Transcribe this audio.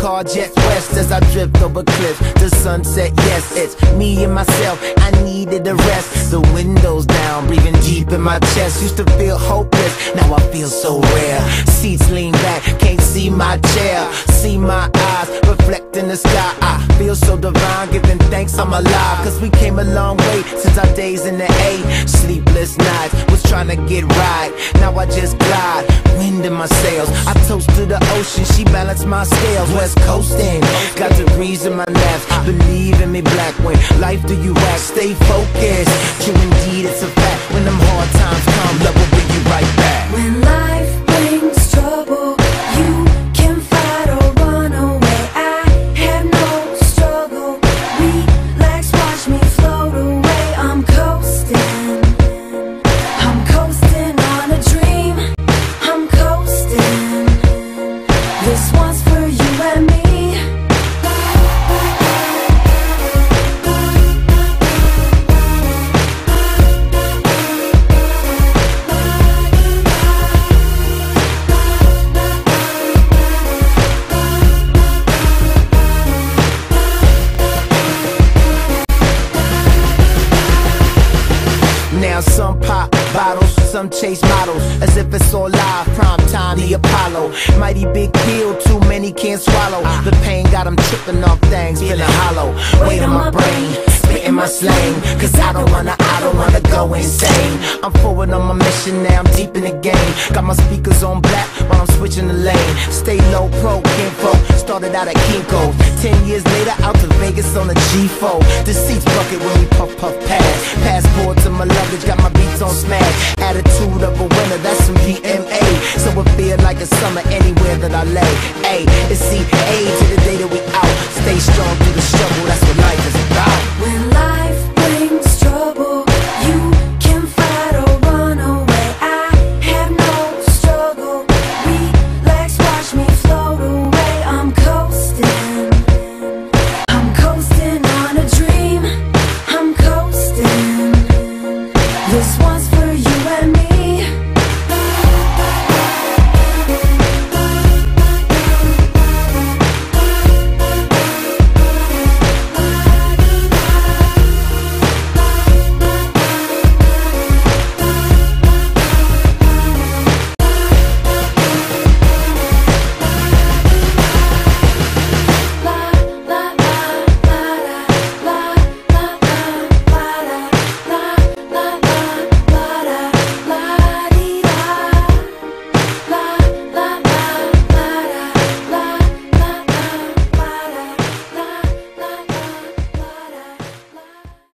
car jets west as I drift over cliffs. The sunset, yes, it's me and myself. I needed a rest. The windows down, breathing deep in my chest. Used to feel hopeless, now I feel so rare. Seats lean back, can't see my chair. See my eyes reflect in the sky. I feel so divine, giving thanks I'm alive. Cause we came a long way since our days in the A. Sleepless nights, trying to get right. Now I just glide, wind in my sails. I toast to the ocean, she balanced my scales. West coasting, got degrees in my laps. Believe in me, black when life do you act. Stay focused, some chase models, as if it's all live. Prime time, the Apollo. Mighty big pill, too many can't swallow. The pain got 'em tripping off things, feeling hollow. Weight on my brain, spitting my slang. Cause I don't wanna, I don't wanna go insane. I'm forward on my mission now, I'm deep in the game. Got my speakers on black while I'm switching the lane. Stay low, pro, kinfolk. Started out at Kinko's. Ten years later, out to Vegas on a G4. The seats bucket when we puff, puff, pass. Passport to my luggage, got my beats on smash. Attitude of a winner, that's some GMA. So it feel like a summer anywhere that I lay.